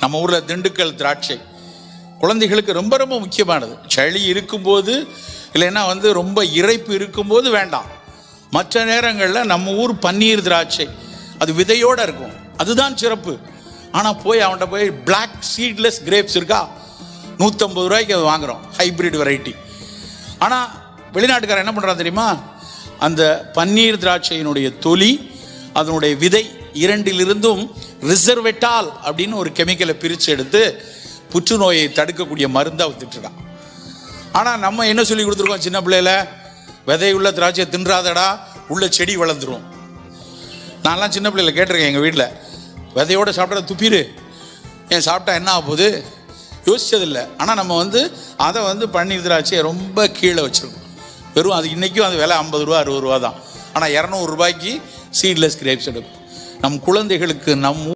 நம்ம ஊரில் திண்டுக்கல் திராட்சை. குழந்தைகளுக்கு ரொம்ப ரொம்ப முக்கியமானது. சளி இருக்கும்போது இல்லைன்னா வந்து ரொம்ப இறைப்பு இருக்கும்போது வேண்டாம். மற்ற நேரங்களில் நம்ம ஊர் பன்னீர் திராட்சை. அது விதையோடு இருக்கும். அதுதான் சிறப்பு. ஆனால் போய் அவன்கிட்ட போய் பிளாக் சீட்லெஸ் கிரேப்ஸ் இருக்கா? நூற்றம்பது ரூபாய்க்கு அது வாங்குகிறோம் ஹைப்ரிட் வெரைட்டி ஆனால் வெளிநாட்டுக்காரர் என்ன பண்ணுறான் தெரியுமா? அந்த பன்னீர் திராட்சையினுடைய தொலி அதனுடைய விதை இரண்டிலிருந்தும் ரிசர்வெட்டால் அப்படின்னு ஒரு கெமிக்கலை பிரித்து எடுத்து புற்றுநோயை தடுக்கக்கூடிய மருந்தாக வித்துட்டுருக்கான் ஆனால் நம்ம என்ன சொல்லி கொடுத்துருக்கோம் சின்ன பிள்ளையில? விதையுள்ள திராட்சையை தின்றாதடா உள்ள செடி வளர்ந்துரும். நான்லாம் சின்ன பிள்ளையில கேட்டிருக்கேன் எங்கள் வீட்டில் விதையோட சாப்பிட்டா துப்பிடு ஏன் சாப்பிட்டா என்ன ஆக போகுது? யோசிச்சதில்லை. ஆனால் நம்ம வந்து அதை வந்து பன்னீர் திராட்சையை ரொம்ப கீழே வச்சுருக்கோம். வெறும் அது இன்றைக்கும் அது விலை ஐம்பது ரூபா அறுபது ரூபா தான். ஆனால் இரநூறுபாய்க்கு சீட்லெஸ் கிரேப்ஸ் எடுக்கும் நம் குழந்தைகளுக்கு நம்